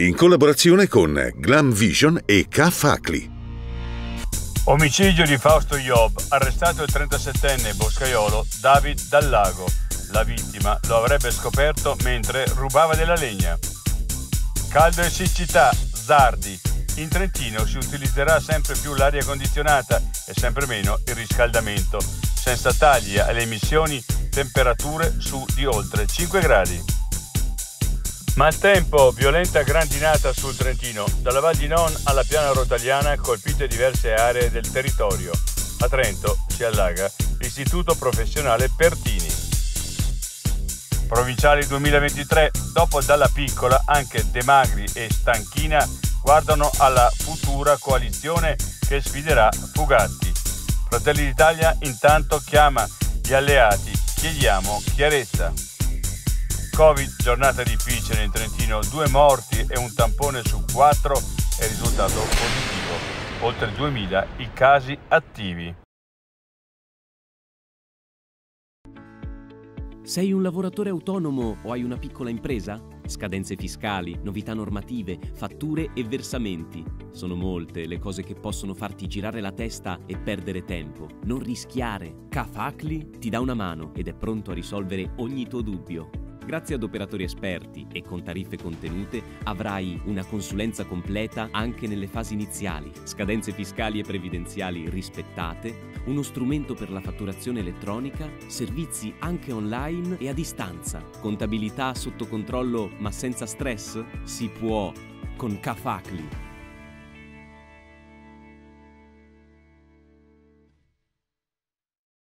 in collaborazione con Glam Vision e K-Facli. Omicidio di Fausto Job, arrestato il 37enne boscaiolo David Dallago. La vittima lo avrebbe scoperto mentre rubava della legna. Caldo e siccità, Zardi. In Trentino si utilizzerà sempre più l'aria condizionata e sempre meno il riscaldamento, senza tagli alle emissioni, temperature su di oltre 5 gradi. Maltempo, violenta grandinata sul Trentino. Dalla Val di Non alla Piana Rotaliana colpite diverse aree del territorio. A Trento si allaga l'Istituto Professionale Pertini. Provinciali 2023, dopo Dalla Piccola, anche De Magri e Stanchina guardano alla futura coalizione che sfiderà Fugatti. Fratelli d'Italia intanto chiama gli alleati, chiediamo chiarezza. Covid, giornata difficile in Trentino, due morti e un tampone su quattro è risultato positivo. Oltre 2000 i casi attivi. Sei un lavoratore autonomo o hai una piccola impresa? Scadenze fiscali, novità normative, fatture e versamenti. Sono molte le cose che possono farti girare la testa e perdere tempo. Non rischiare. Cafacli ti dà una mano ed è pronto a risolvere ogni tuo dubbio. Grazie ad operatori esperti e con tariffe contenute avrai una consulenza completa anche nelle fasi iniziali, scadenze fiscali e previdenziali rispettate, uno strumento per la fatturazione elettronica, servizi anche online e a distanza, contabilità sotto controllo ma senza stress? Si può con Cafacli.